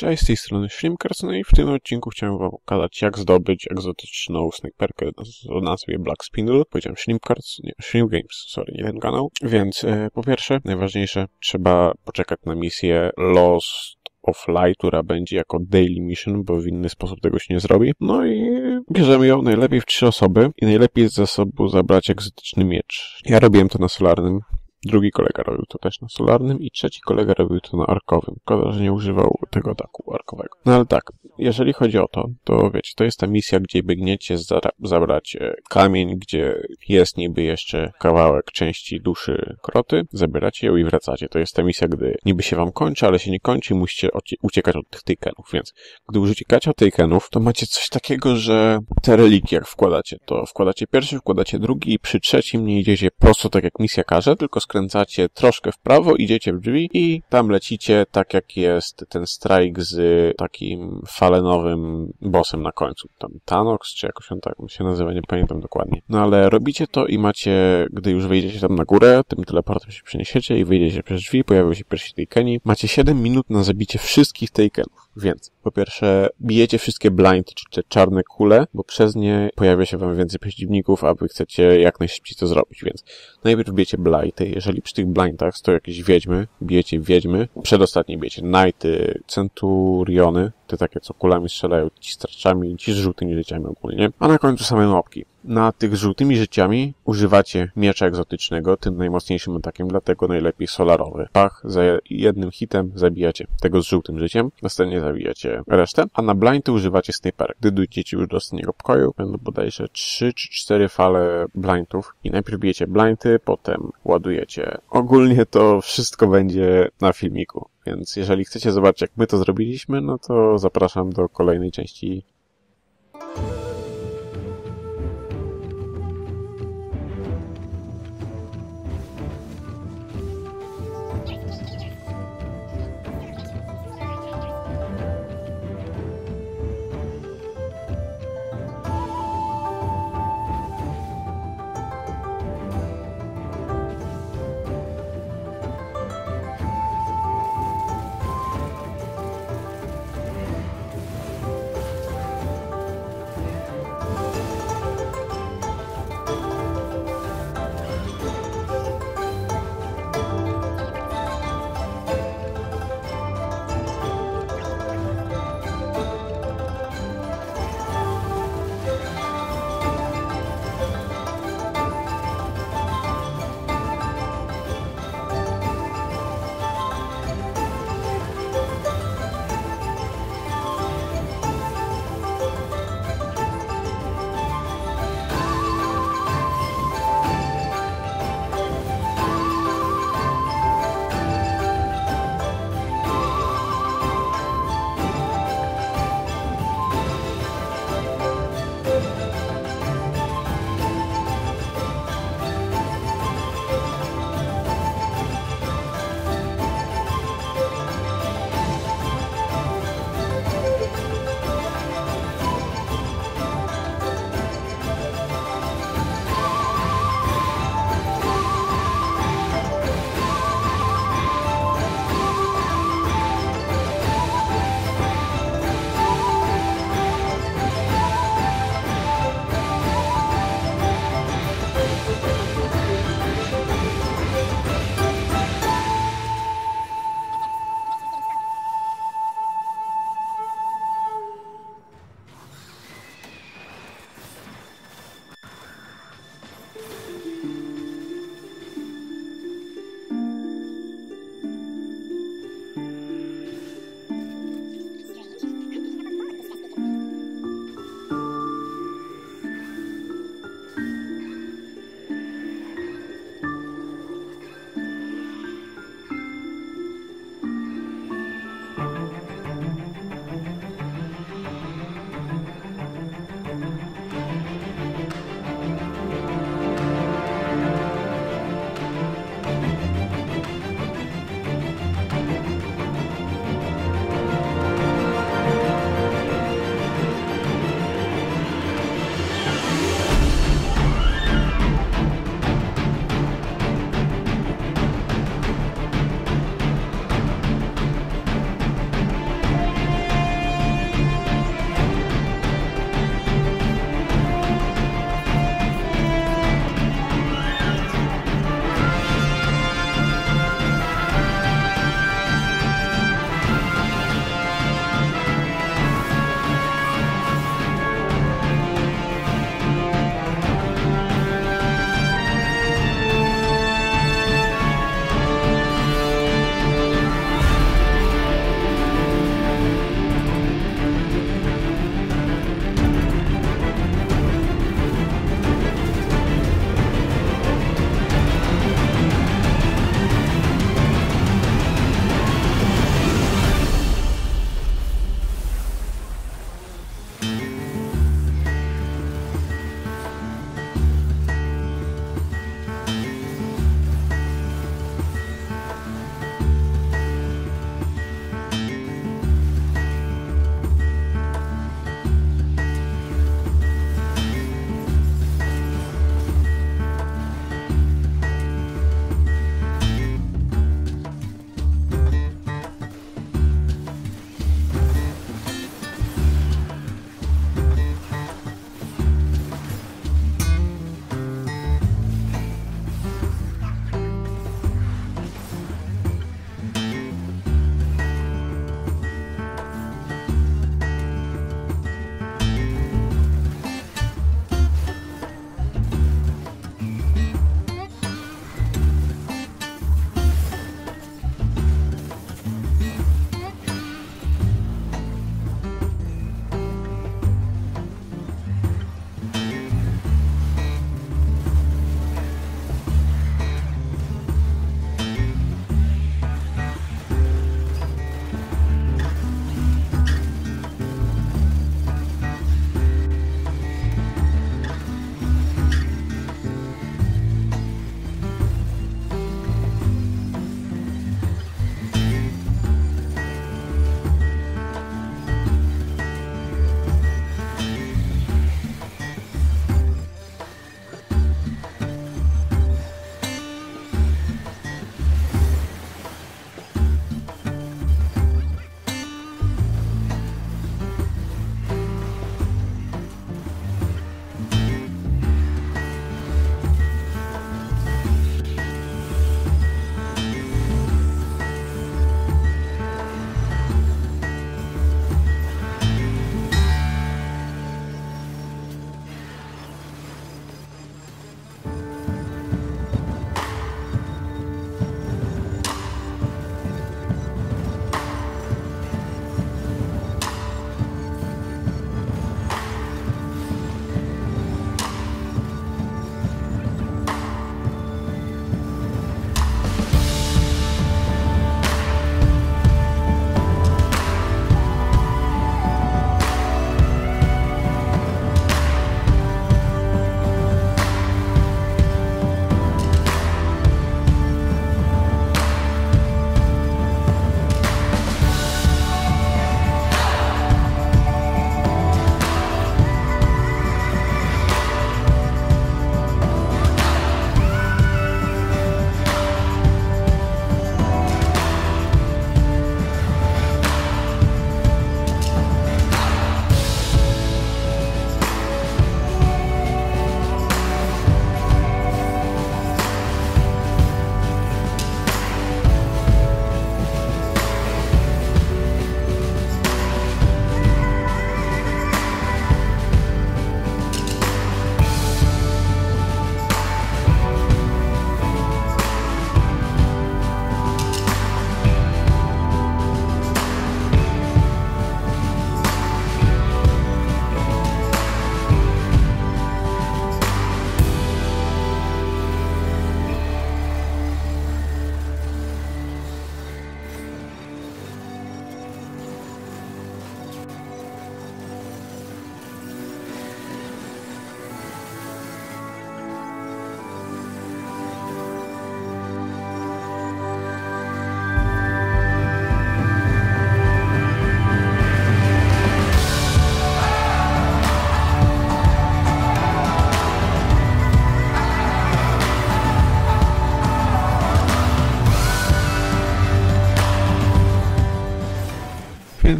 Cześć, z tej strony Shrimpkers, no i w tym odcinku chciałem wam pokazać, jak zdobyć egzotyczną snajperkę o nazwie Black Spindle. Powiedziałem Shrimpkers, nie, Shrimp Games, sorry, nie ten kanał. Więc e, po pierwsze, najważniejsze, trzeba poczekać na misję Lost of Light, która będzie jako daily mission, bo w inny sposób tego się nie zrobi. No i bierzemy ją najlepiej w trzy osoby i najlepiej z zasobu zabrać egzotyczny miecz. Ja robiłem to na solarnym, Drugi kolega robił to też na solarnym i trzeci kolega robił to na arkowym. Szkoda, że nie używał tego ataku arkowego. No ale tak, jeżeli chodzi o to, to wiecie, to jest ta misja, gdzie biegniecie zabrać e, kamień, gdzie jest niby jeszcze kawałek części duszy kroty, zabieracie ją i wracacie. To jest ta misja, gdy niby się wam kończy, ale się nie kończy musicie uciekać od tych tejkenów, więc gdy uciekacie od tejkenów, to macie coś takiego, że te relikwie jak wkładacie, to wkładacie pierwszy, wkładacie drugi i przy trzecim nie idziecie prosto tak jak misja każe, tylko skręcacie troszkę w prawo, idziecie w drzwi i tam lecicie tak jak jest ten strajk z takim falenowym bossem na końcu. Tam Tanox, czy jakoś on tak się nazywa, nie pamiętam dokładnie. No ale robicie to i macie, gdy już wejdziecie tam na górę, tym teleportem się przeniesiecie i wyjdziecie przez drzwi, pojawią się pierwsi Takeni. Macie 7 minut na zabicie wszystkich Takenów. Więc po pierwsze bijecie wszystkie blind, czy te czarne kule, bo przez nie pojawia się wam więcej przeciwników, a wy chcecie jak najszybciej to zrobić, więc najpierw bijecie blindy. Jeżeli przy tych blindach stoją jakieś wiedźmy, bijecie wiedźmy. Przedostatnie bijecie knighty, centuriony, te takie, co kulami strzelają, ci z tarczami, ci z żółtymi życiami ogólnie. A na końcu same mopki. Na tych żółtymi życiami używacie miecza egzotycznego, tym najmocniejszym atakiem, dlatego najlepiej solarowy. Pach, za jednym hitem zabijacie tego z żółtym życiem, następnie zabijacie resztę, a na blindy używacie snajperek. Gdy dojdziecie już do ostatniego pokoju, będą bodajże 3 czy 4 fale blindów i najpierw bijecie blindy, potem ładujecie. Ogólnie to wszystko będzie na filmiku. Więc jeżeli chcecie zobaczyć, jak my to zrobiliśmy, no to zapraszam do kolejnej części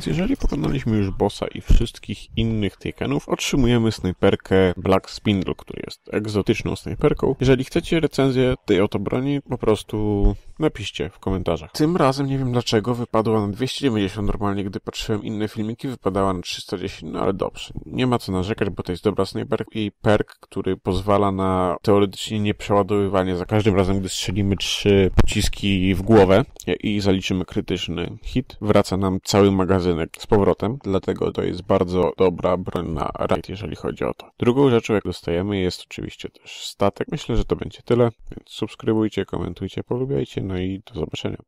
Więc jeżeli pokonaliśmy już bossa i wszystkich innych Takenów, otrzymujemy snajperkę Black Spindle, który jest egzotyczną snajperką. Jeżeli chcecie recenzję tej oto broni, po prostu napiszcie w komentarzach. Tym razem nie wiem dlaczego wypadła na 290 normalnie, gdy patrzyłem inne filmiki, wypadała na 310, no ale dobrze. Nie ma co narzekać, bo to jest dobra snajperka i perk, który pozwala na teoretycznie nieprzeładowywanie za każdym razem, gdy strzelimy trzy pociski w głowę i zaliczymy krytyczny hit, wraca nam cały magazynek z powrotem, dlatego to jest bardzo dobra broń na raid, jeżeli chodzi o to. Drugą rzeczą, jak dostajemy, jest oczywiście też statek. Myślę, że to będzie tyle, więc subskrybujcie, komentujcie, polubiajcie, no i do zobaczenia.